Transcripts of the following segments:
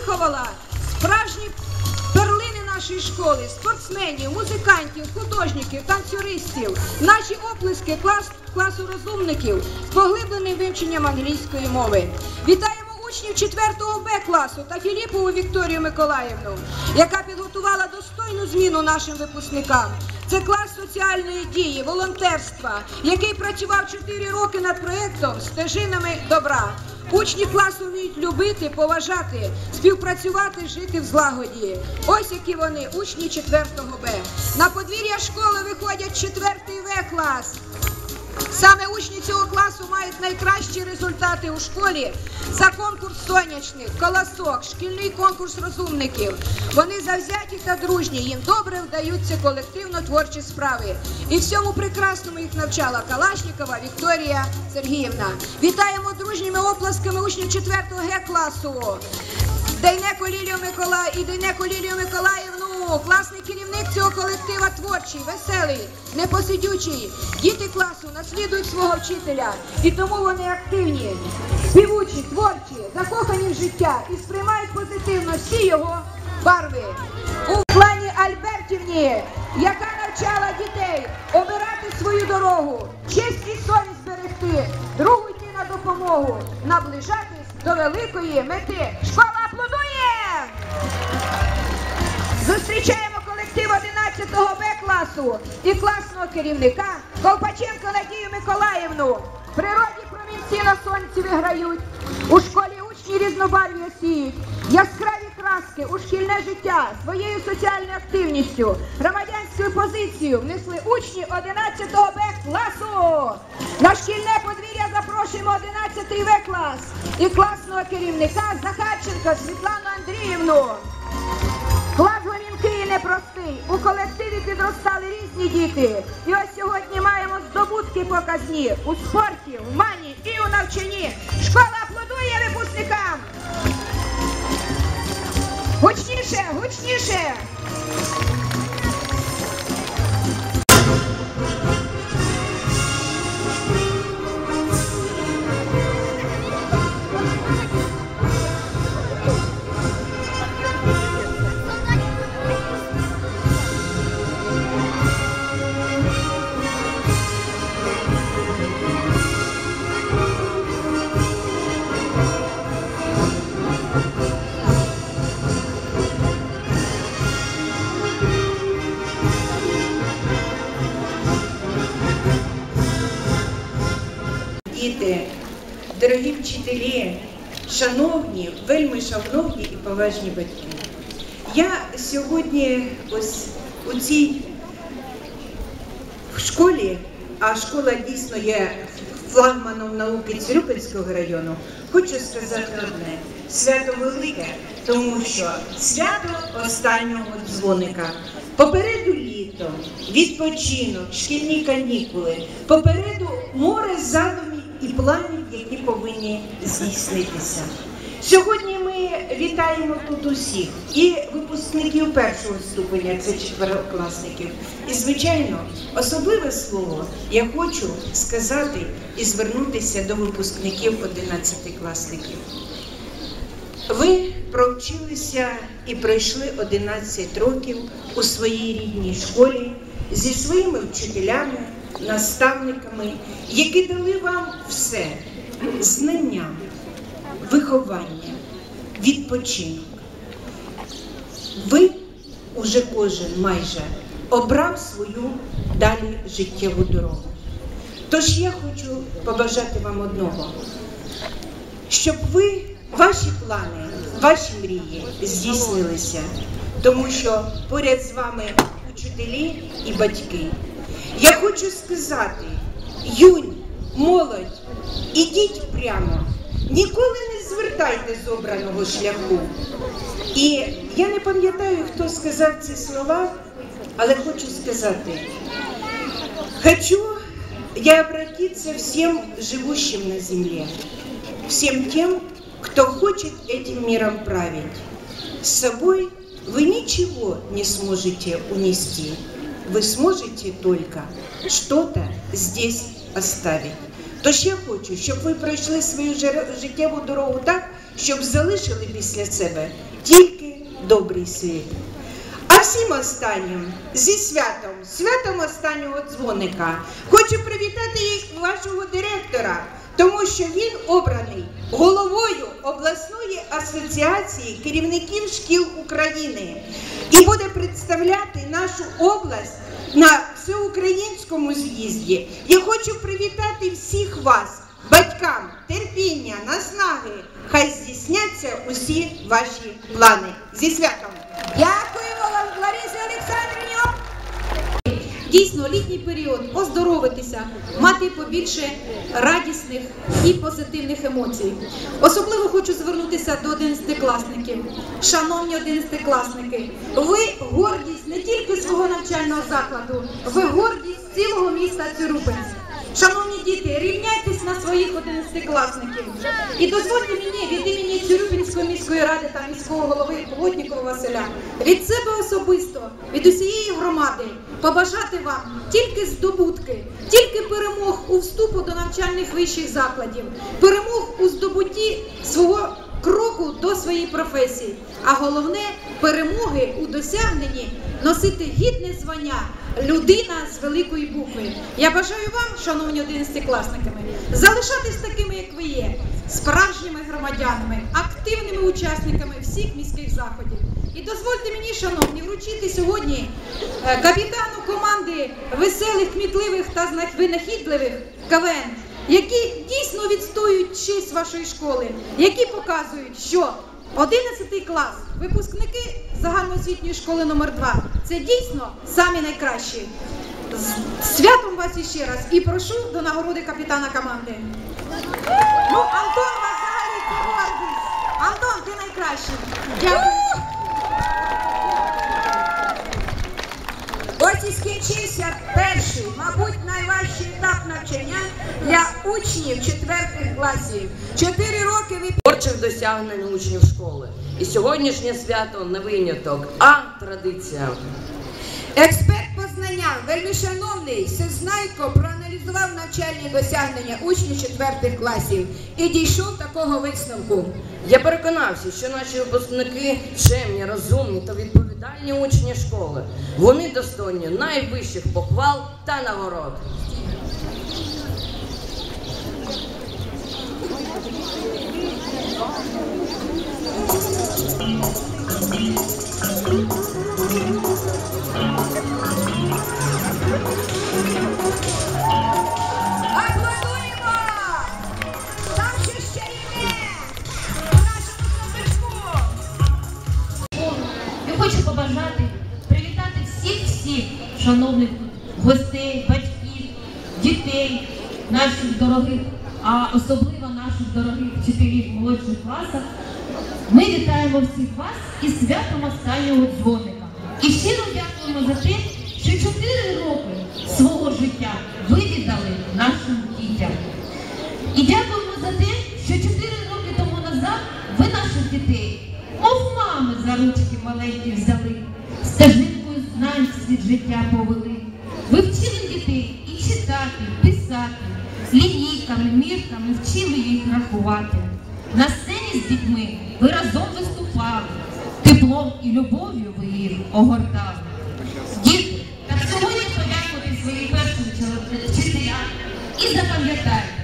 виховала справжні перлини нашої школи, спортсменів, музикантів, художників, танцюристів. Наші оплески клас, класу розумників з поглибленим вивченням англійської мови. Вітаємо учнів 4 Б класу та Філіпову Вікторію Миколаївну, яка підготувала достойну зміну нашим випускникам. Це клас соціальної дії, волонтерства, який працював 4 роки над проєктом стежинами добра. Учні класу вміють любити, поважати, співпрацювати, жити в злагоді. Ось які вони, учні 4 Б. На подвір'я школи виходять 4 В клас. Саме учні цього класу мають найкращі результати у школі за конкурс сонячних, колосок, шкільний конкурс розумників. Вони завзяті та дружні, їм добре вдаються колективно-творчі справи. І всьому прекрасному їх навчала Калашнікова Вікторія Сергіївна. Вітаємо дружніми оплесками учнів 4 Г класу. Дейнеко Лілію Микола і Дейнеко Лілію Миколаївну. Класний керівник цього колектива творчий, веселий, непосидючий. Діти класу наслідують свого вчителя, і тому вони активні, співучі, творчі, закохані в життя і сприймають позитивно всі його барви. У плані Альбертівні, яка навчала дітей обирати свою дорогу, честь і совість берегти, другу йти на допомогу, наближатись до великої мети. Школа аплодує! Зустрічаємо колектив 11 Б класу і класного керівника Ковпаченко Надію Миколаївну. В природі промінці на сонці виграють. У школі учні різнобарв'я сіють. Яскраві краски у шкільне життя своєю соціальною активністю, громадянською позицією внесли учні 11 Б класу. На шкільне подвір'я запрошуємо 11 В клас і класного керівника Захарченка Світлану Андріївну. Клас Гомінки непростий. У колективі підростали різні діти. І ось сьогодні маємо здобутки показні у спорті, в мані і у навчанні. Школа аплодує випускникам. Гучніше, гучніше. Поважні батьки. Я сьогодні ось у цій школі, а школа дійсно є флагманом науки Цирюпинського району, хочу сказати одне: свято велике, тому що свято останнього дзвоника. Попереду літо, відпочинок, шкільні канікули, попереду море задумів і планів, які повинні здійснитися. Сьогодні ми вітаємо тут усіх і випускників першого ступеня, це четверокласників. І, звичайно, особливе слово я хочу сказати і звернутися до випускників 11-класників. Ви провчилися і пройшли 11 років у своїй рідній школі зі своїми вчителями, наставниками, які дали вам все знання, виховання, відпочинок. Ви уже кожен майже обрав свою далі життєву дорогу. Тож я хочу побажати вам одного, щоб ви, ваші плани, ваші мрії здійснилися, тому що поряд з вами учителі і батьки. Я хочу сказати, юнь, молодь, ідіть прямо, ніколи не звертайте з обраного шляху. І я не пам'ятаю, хто сказав ці слова, але хочу сказати, хочу я обратиться всем живущим на земле, всем тем, кто хочет этим миром править. С собой вы ничего не сможете унести. Вы сможете только что-то здесь оставить. Тож я хочу, щоб ви пройшли свою життєву дорогу так, щоб залишили після себе тільки добрий світ. А всім останнім зі святом, святом останнього дзвоника, хочу привітати вашого директора, тому що він обраний головою обласної асоціації керівників шкіл України і буде представляти нашу область на всеукраїнському з'їзді. Я хочу привітати всіх вас, батькам, терпіння, наснаги. Хай здійсняться усі ваші плани. Зі святом! Дійсно, літній період оздоровитися, мати побільше радісних і позитивних емоцій. Особливо хочу звернутися до 11-класників. Шановні 11-класлики, ви гордість не тільки свого навчального закладу, ви гордість цілого міста Цюрупинськ. Шановні діти, рівняйтесь на своїх 11-класників. І дозвольте мені від імені Цюрюпінської міської ради та міського голови Плотнікова Василя від себе особисто, від усієї громади побажати вам тільки здобутки, тільки перемог у вступу до навчальних вищих закладів, перемог у здобутті свого кроку до своєї професії, а головне перемоги у досягненні носити гідне звання людина з великої букви. Я бажаю вам, шановні одинадцятикласниками, залишатись такими, як ви є, справжніми громадянами, активними учасниками всіх міських заходів. І дозвольте мені, шановні, вручити сьогодні е, капітану команди веселих, кмітливих та винахідливих КВН, які дійсно відстоюють честь вашої школи, які показують, що 11 клас, випускники загальноосвітньої школи номер 2 це дійсно самі найкращі. Святом вас іще раз і прошу до нагороди капітана команди. Ну, Антон вас взагалі гордість. Антон, ти найкращий. Дякую. Ось і скінчився перший, мабуть, найважчий етап навчання для учнів четвертих класів. Чотири роки ви творчих досягнень учнів школи. І сьогоднішнє свято не виняток, а традиція. Експерт по знанням, вельмишановний Всезнайко проаналізував навчальні досягнення учнів четвертих класів і дійшов такого висновку. Я переконався, що наші випускники чемні, розумні та відповідальні учні школи. Вони достойні найвищих похвал та нагород. Аплодуємо! Наших дорогих вчителів молодших класах. Ми вітаємо всіх вас із святом останнього дзвоника. І щиро дякуємо за те, що чотири роки свого життя ви віддали нашим дітям. І дякуємо за те, що чотири роки тому назад ви наших дітей, мов мами за ручки маленькі взяли, стежинкою знань світ життя повели. Ви вчили дітей і читати, і писати, лінійками, мірками вчили їх рахувати. На сцені з дітьми ви разом виступали, теплом і любов'ю ви їх огортали. Діти, так сьогодні подякувати своїм першим вчителям і запам'ятайте,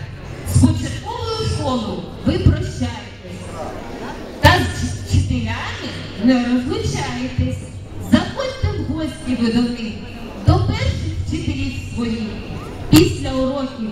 з початковою школою ви прощаєтесь, та з вчителями не розлучаєтесь. Заходьте в гості ви до них, до перших вчителів своїх. Після уроків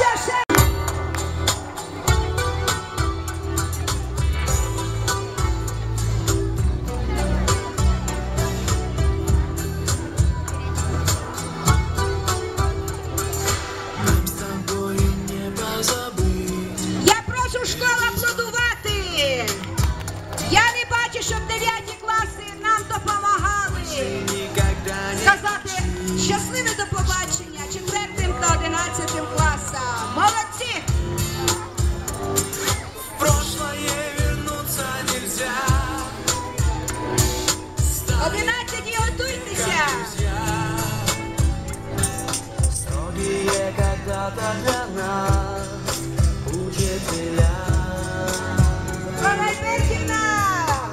yes. свята для нас, учителя.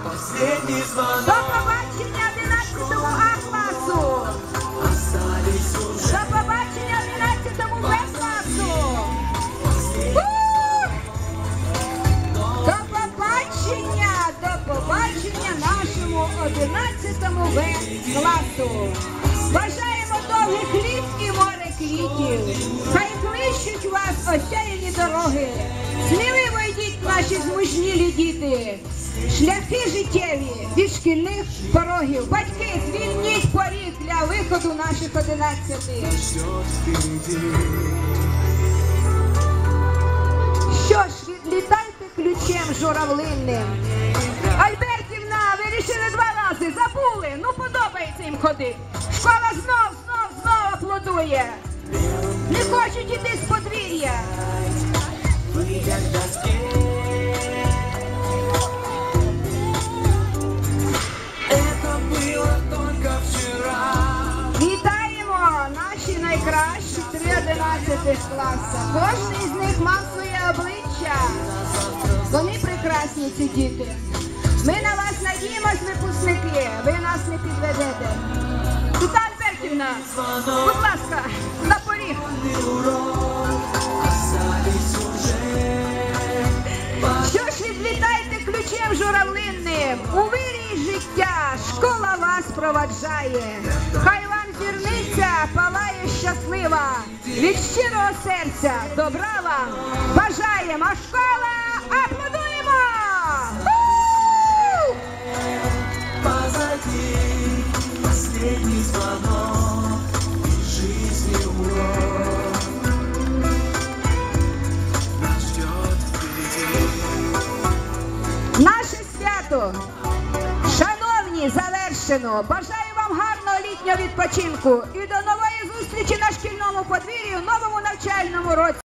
Последний звонок. До побачення 11 А-класу. Остались уже. До побачення 11 Б-класу. До побачення, до побачення нашому 11 Б-класу. дороги. Сміливо йдіть, наші змужнілі діти, шляхи життєві від шкільних порогів. Батьки, звільніть поріг для виходу наших одинадцяти. Що ж, відлітайте ключем журавлинним. Альбертівна, вирішили два рази, забули, ну подобається їм ходити. Школа знов, знов, знов аплодує. Не хочуть іти з подвір'я. Найкращі 3-11 класа. Кожен із них мав своє обличчя. Вони прекрасні, ці діти. Ми на вас надіємось, випускники, ви нас не підведете. Тетяна Берківна, будь ласка, на поріг. Що відлітайте ключем журавлинним? У вирій життя школа вас проваджає. Хай вам зірниця палає щаслива. Від щирого серця добра вам бажаємо. А школа аплодуємо! Позади последний звонок свято. Шановні, завершено. Бажаю вам гарного літнього відпочинку і до нової зустрічі на шкільному подвір'ї в новому навчальному році.